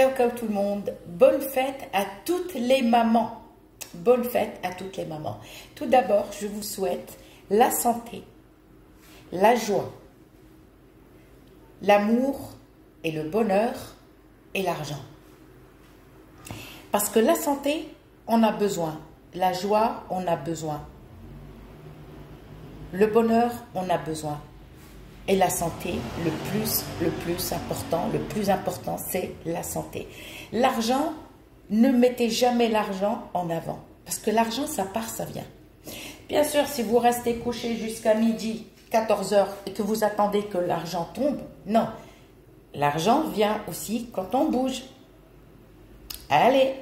Ciao, tout le monde. Bonne fête à toutes les mamans. Bonne fête à toutes les mamans. Tout d'abord, je vous souhaite la santé, la joie, l'amour et le bonheur et l'argent. Parce que la santé, on a besoin. La joie, on a besoin. Le bonheur, on a besoin et la santé, le plus, le plus important, le plus important, c'est la santé. L'argent, ne mettez jamais l'argent en avant. Parce que l'argent, ça part, ça vient. Bien sûr, si vous restez couché jusqu'à midi, 14 heures, et que vous attendez que l'argent tombe, non. L'argent vient aussi quand on bouge. Allez,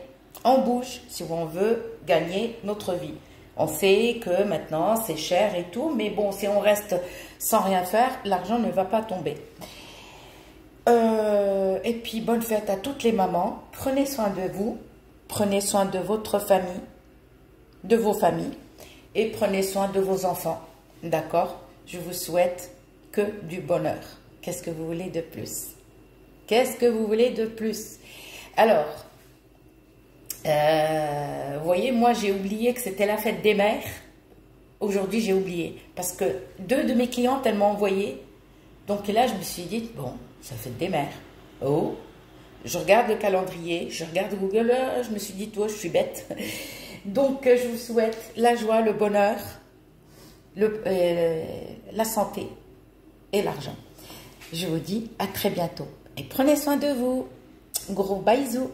on bouge si on veut gagner notre vie. On sait que maintenant c'est cher et tout, mais bon, si on reste sans rien faire, l'argent ne va pas tomber. Euh, et puis, bonne fête à toutes les mamans. Prenez soin de vous, prenez soin de votre famille, de vos familles, et prenez soin de vos enfants. D'accord? Je vous souhaite que du bonheur. Qu'est-ce que vous voulez de plus? Qu'est-ce que vous voulez de plus? Alors, euh, voyez, moi j'ai oublié que c'était la fête des mères. Aujourd'hui j'ai oublié. Parce que deux de mes clientes, elles m'ont envoyé. Donc là je me suis dit, bon, ça fête des mères. Oh, je regarde le calendrier, je regarde Google, je me suis dit, toi, je suis bête. Donc je vous souhaite la joie, le bonheur, euh, la santé et l'argent. Je vous dis à très bientôt. Et prenez soin de vous. Gros bisous.